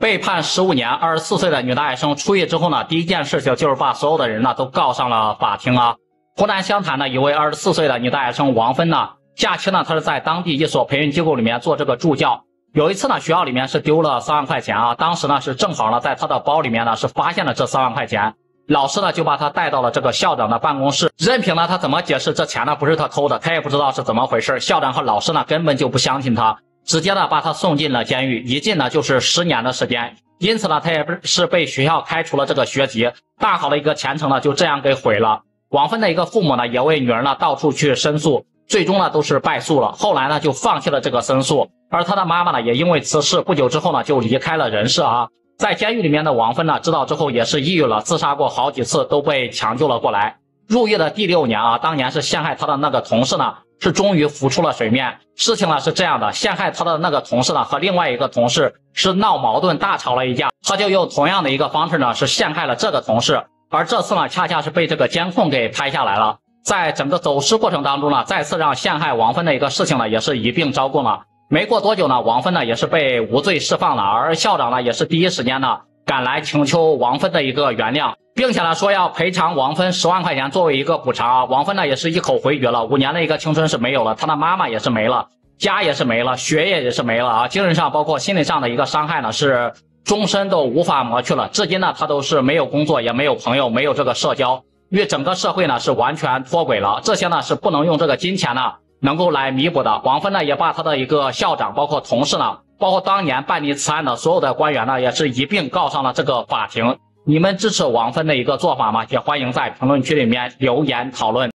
被判十五年，二十四岁的女大学生出狱之后呢，第一件事情就是把所有的人呢都告上了法庭啊。湖南湘潭呢一位二十四岁的女大学生王芬呢，假期呢她是在当地一所培训机构里面做这个助教。有一次呢，学校里面是丢了三万块钱啊，当时呢是正好呢在她的包里面呢是发现了这三万块钱，老师呢就把她带到了这个校长的办公室，任凭呢她怎么解释这钱呢不是她偷的，她也不知道是怎么回事，校长和老师呢根本就不相信她。直接呢把他送进了监狱，一进呢就是十年的时间，因此呢他也不是被学校开除了这个学籍，大好的一个前程呢就这样给毁了。王芬的一个父母呢也为女儿呢到处去申诉，最终呢都是败诉了，后来呢就放弃了这个申诉，而他的妈妈呢也因为此事不久之后呢就离开了人世啊。在监狱里面的王芬呢知道之后也是抑郁了，自杀过好几次都被抢救了过来。入狱的第六年啊，当年是陷害他的那个同事呢。是终于浮出了水面。事情呢是这样的，陷害他的那个同事呢和另外一个同事是闹矛盾，大吵了一架，他就用同样的一个方式呢是陷害了这个同事。而这次呢恰恰是被这个监控给拍下来了。在整个走尸过程当中呢，再次让陷害王芬的一个事情呢也是一并招供了。没过多久呢，王芬呢也是被无罪释放了，而校长呢也是第一时间呢赶来请求王芬的一个原谅。并且呢，说要赔偿王芬十万块钱作为一个补偿啊。王芬呢也是一口回绝了，五年的一个青春是没有了，他的妈妈也是没了，家也是没了，学业也是没了啊。精神上包括心理上的一个伤害呢，是终身都无法抹去了。至今呢，他都是没有工作，也没有朋友，没有这个社交，与整个社会呢是完全脱轨了。这些呢是不能用这个金钱呢能够来弥补的。王芬呢也把他的一个校长，包括同事呢，包括当年办理此案的所有的官员呢，也是一并告上了这个法庭。你们支持王芬的一个做法吗？也欢迎在评论区里面留言讨论。